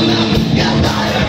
Não, não, não,